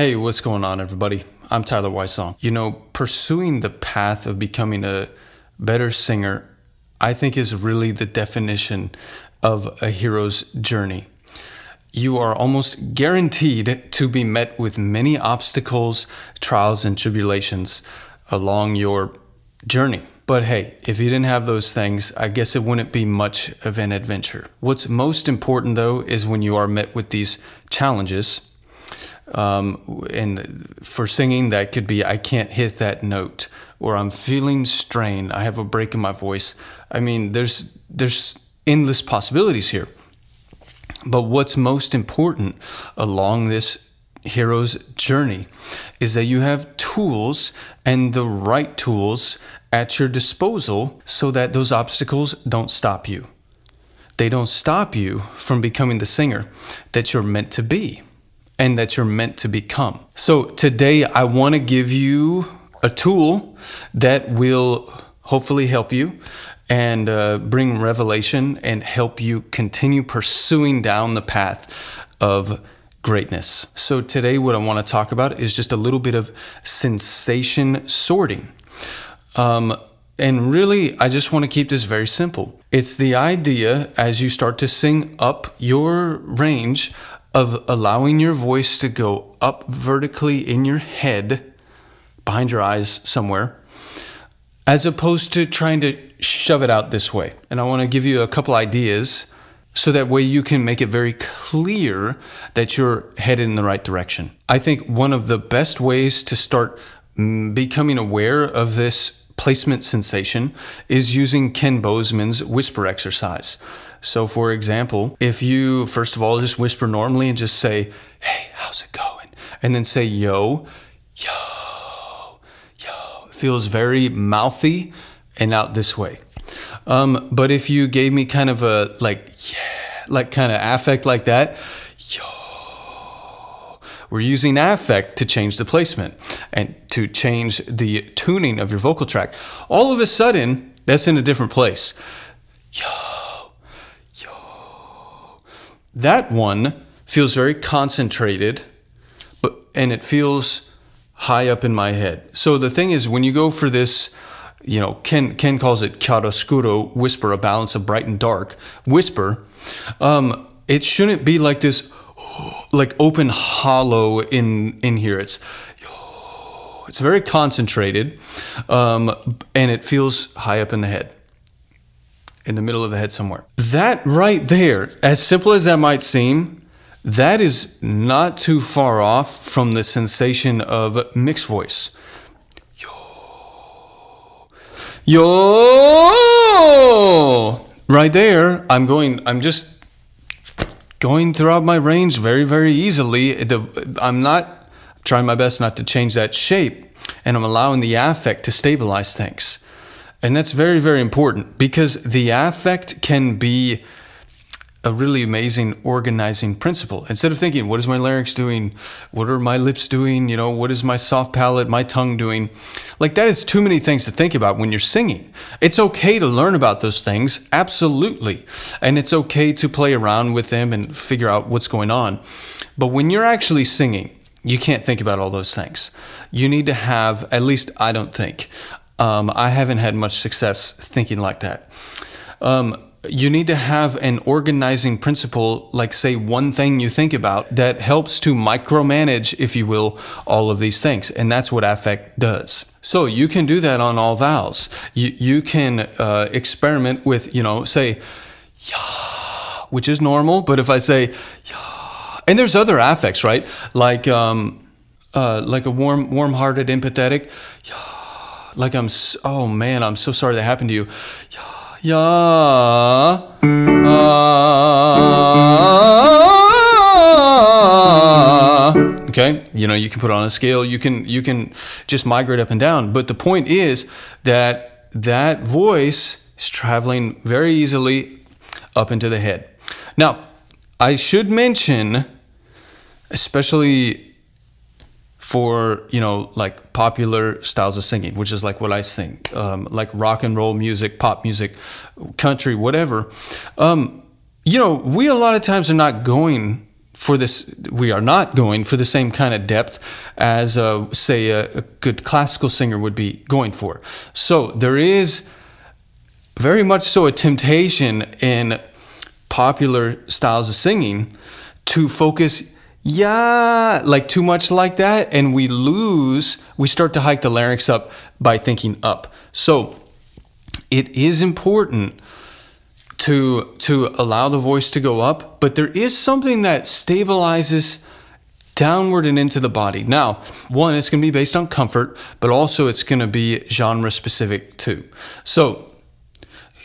Hey, what's going on, everybody? I'm Tyler Wysong. You know, pursuing the path of becoming a better singer, I think, is really the definition of a hero's journey. You are almost guaranteed to be met with many obstacles, trials, and tribulations along your journey. But hey, if you didn't have those things, I guess it wouldn't be much of an adventure. What's most important though is when you are met with these challenges. Um, and for singing, that could be I can't hit that note, or I'm feeling strained. I have a break in my voice. I mean, there's there's endless possibilities here. But what's most important along this hero's journey is that you have tools and the right tools at your disposal so that those obstacles don't stop you. They don't stop you from becoming the singer that you're meant to be and that you're meant to become. So today, I want to give you a tool that will hopefully help you and uh, bring revelation and help you continue pursuing down the path of greatness. So, today, what I want to talk about is just a little bit of sensation sorting. Um, and really, I just want to keep this very simple. It's the idea as you start to sing up your range of allowing your voice to go up vertically in your head, behind your eyes somewhere, as opposed to trying to shove it out this way. And I want to give you a couple ideas so that way you can make it very clear that you're headed in the right direction. I think one of the best ways to start mm, becoming aware of this placement sensation is using Ken Bozeman's whisper exercise. So, for example, if you first of all just whisper normally and just say, Hey, how's it going? And then say, Yo, yo, yo. It feels very mouthy and out this way. Um, but if you gave me kind of a like, yeah, like kind of affect like that, yo, we're using affect to change the placement and to change the tuning of your vocal tract. All of a sudden, that's in a different place. That one feels very concentrated, but and it feels high up in my head. So the thing is, when you go for this, you know, Ken Ken calls it chiaroscuro whisper, a balance of bright and dark whisper. Um, it shouldn't be like this like open hollow in in here. It's it's very concentrated, um, and it feels high up in the head, in the middle of the head somewhere. That right there, as simple as that might seem, that is not too far off from the sensation of mixed voice. Yo, yo, right there. I'm going. I'm just going throughout my range very, very easily. I'm not trying my best not to change that shape, and I'm allowing the affect to stabilize things. And that's very, very important because the affect can be a really amazing organizing principle. Instead of thinking, what is my larynx doing? What are my lips doing? You know, what is my soft palate, my tongue doing? Like that is too many things to think about when you're singing. It's okay to learn about those things, absolutely. And it's okay to play around with them and figure out what's going on. But when you're actually singing, you can't think about all those things. You need to have, at least I don't think, um, I haven't had much success thinking like that. Um, you need to have an organizing principle, like say one thing you think about that helps to micromanage, if you will, all of these things. And that's what affect does. So you can do that on all vowels. You, you can uh, experiment with, you know, say, yeah, which is normal. But if I say, yeah, and there's other affects, right? Like, um, uh, like a warm, warm-hearted, empathetic, yeah, like I'm, oh man, I'm so sorry that happened to you. Yeah, yeah. Uh, okay, you know you can put on a scale. You can you can just migrate up and down. But the point is that that voice is traveling very easily up into the head. Now, I should mention, especially for you know like popular styles of singing which is like what i sing um, like rock and roll music pop music country whatever um, you know we a lot of times are not going for this, we are not going for the same kind of depth as, uh, say, a, a good classical singer would be going for. So there is very much so a temptation in popular styles of singing to focus yeah like too much like that and we lose we start to hike the larynx up by thinking up. So it is important to to allow the voice to go up but there is something that stabilizes downward and into the body. Now one it's going to be based on comfort but also it's going to be genre specific too. So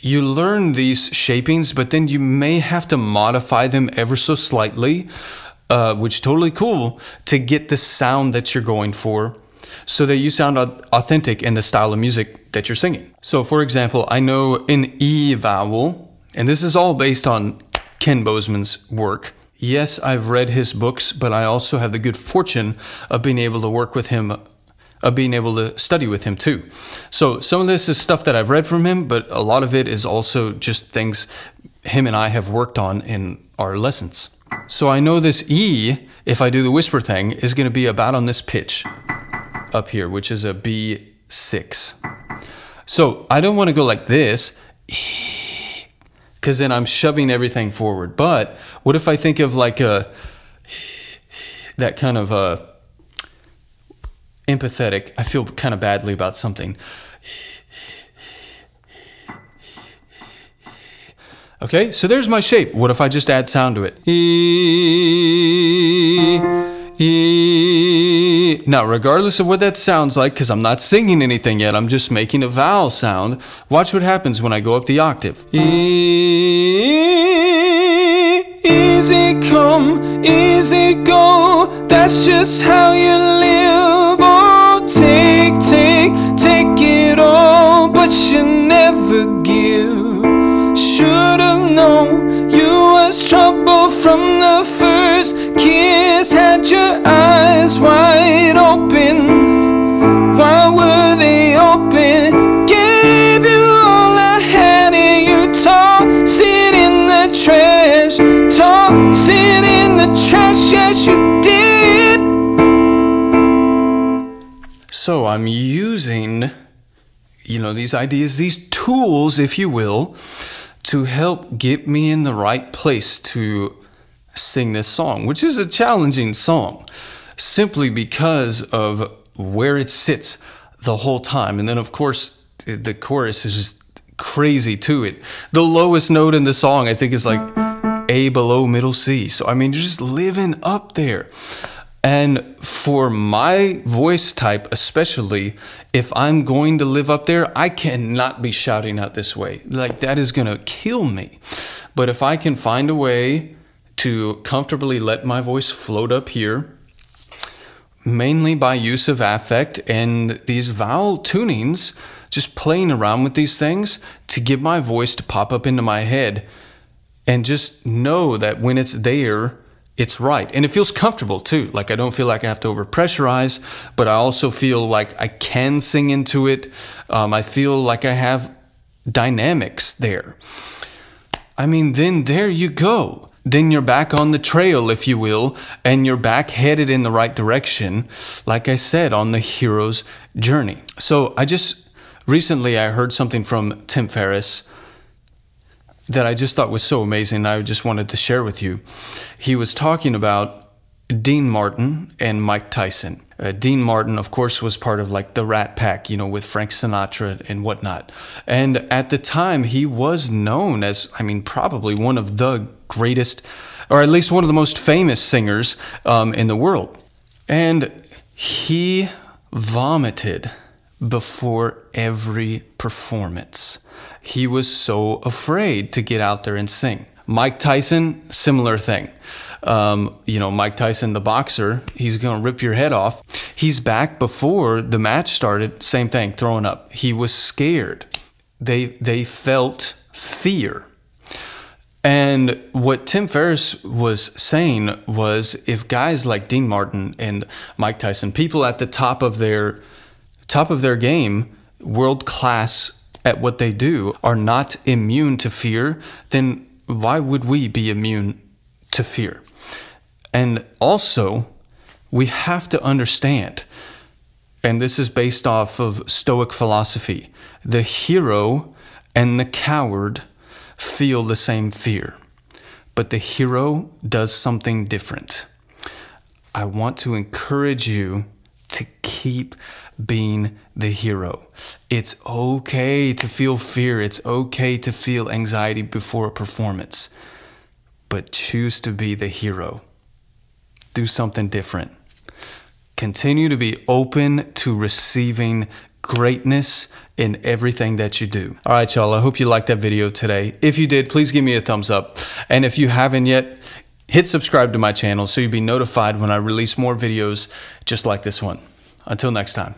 you learn these shapings, but then you may have to modify them ever so slightly, uh, which totally cool to get the sound that you're going for so that you sound authentic in the style of music that you're singing. So, for example, I know an E vowel, and this is all based on Ken Bozeman's work. Yes, I've read his books, but I also have the good fortune of being able to work with him of being able to study with him too. So some of this is stuff that I've read from him, but a lot of it is also just things him and I have worked on in our lessons. So I know this E, if I do the whisper thing, is going to be about on this pitch up here, which is a B6. So I don't want to go like this, because then I'm shoving everything forward. But what if I think of like a, that kind of a, empathetic. I feel kind of badly about something. Okay, so there's my shape. What if I just add sound to it? E, e. Now, regardless of what that sounds like, because I'm not singing anything yet, I'm just making a vowel sound. Watch what happens when I go up the octave. Easy come, easy go, that's just how you live. Oh, take, take, take it all, but you from the first kiss. Had your eyes wide open. Why were they open? Gave you all I had, and you tossed it in the trash tossed it in the trash, yes, you did. So I'm using, you know, these ideas, these tools, if you will, to help get me in the right place to sing this song, which is a challenging song simply because of where it sits the whole time. And then, of course, the chorus is just crazy to it. The lowest note in the song, I think, is like a below middle C. So, I mean, you're just living up there. And for my voice type, especially, if I'm going to live up there, I cannot be shouting out this way. Like, that is going to kill me. But if I can find a way to comfortably let my voice float up here, mainly by use of affect and these vowel tunings, just playing around with these things to get my voice to pop up into my head and just know that when it's there, it's right. And it feels comfortable too. Like I don't feel like I have to over pressurize, but I also feel like I can sing into it. Um, I feel like I have dynamics there. I mean, then there you go. Then you're back on the trail, if you will, and you're back headed in the right direction, like I said, on the hero's journey. So I just recently I heard something from Tim Ferriss that I just thought was so amazing. I just wanted to share with you. He was talking about Dean Martin and Mike Tyson. Uh, Dean Martin, of course, was part of like the Rat Pack, you know, with Frank Sinatra and whatnot. And at the time, he was known as, I mean, probably one of the greatest, or at least one of the most famous singers um, in the world. And he vomited before every performance. He was so afraid to get out there and sing. Mike Tyson, similar thing. Um, you know, Mike Tyson, the boxer, he's going to rip your head off. He's back before the match started. Same thing, throwing up. He was scared. They they felt fear. And what Tim Ferriss was saying was if guys like Dean Martin and Mike Tyson, people at the top of their top of their game, world class at what they do, are not immune to fear, then why would we be immune to fear? And also, we have to understand, and this is based off of Stoic philosophy the hero and the coward feel the same fear, but the hero does something different. I want to encourage you to keep being the hero. It's okay to feel fear, it's okay to feel anxiety before a performance, but choose to be the hero. Do something different. Continue to be open to receiving greatness in everything that you do. All right, y'all, I hope you liked that video today. If you did, please give me a thumbs up. And if you haven't yet, hit subscribe to my channel so you'll be notified when I release more videos just like this one. Until next time.